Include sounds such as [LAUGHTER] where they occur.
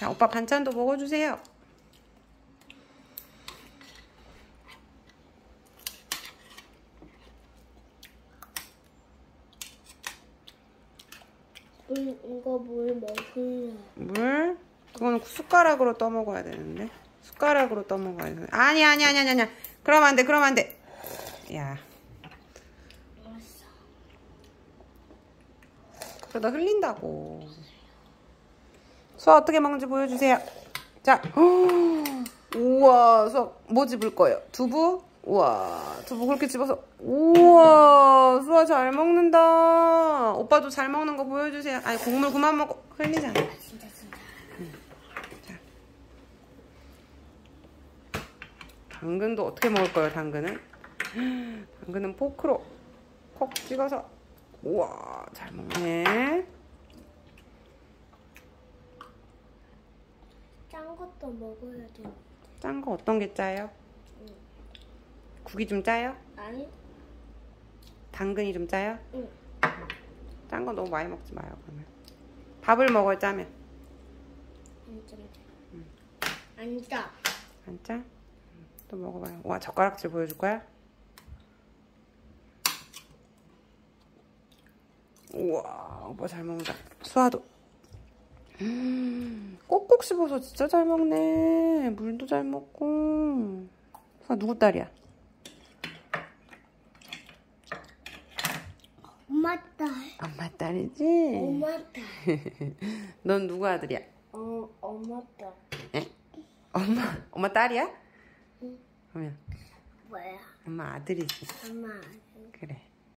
자, 오빠 반찬도 먹어주세요. 물, 이거 물 먹을래. 물? 그거는 숟가락으로 떠먹어야 되는데. 숟가락으로 떠먹어야 되는데. 아니, 아니, 아니, 아니, 아니. 그러면 안 돼, 그러면 안 돼. 야, 알았어. 그러다 흘린다고. 수아 어떻게 먹는지 보여주세요. 자, [GASPS] 우와, 수아 뭐 집을 거예요? 두부? 우와, 두부 그렇게 집어서. 우와, 수아 잘 먹는다. 오빠도 잘 먹는 거 보여주세요. 아니, 국물 그만 먹어. 흘리잖아. 진짜 진짜. 당근도 어떻게 먹을 거예요, 당근은? [GASPS] 당근은 포크로 콕 찍어서. 우와, 잘 먹네. 짠 것도 먹어야 돼. 짠 거 어떤 게 짜요? 국이 좀 짜요? 아니? 당근이 좀 짜요? 응. 짠 거 너무 많이 먹지 마요, 그러면. 밥을 먹어요, 짜면. 안 짠. 안 짜. 안 짜? 음, 또 먹어봐요. 와, 젓가락질 보여줄 거야? 우와, 오빠 잘 먹는다. 수아도. 음, 꼭꼭 씹어서 진짜 잘 먹네. 물도 잘 먹고. 수아 누구 딸이야? 엄마 딸. 엄마 딸이지? 엄마 딸. [LAUGHS] 넌 누구 아들이야? 어, 엄마 딸. 엄마, 엄마 딸이야? 응. 그러면 뭐야? 엄마 아들이지. 엄마. 그래.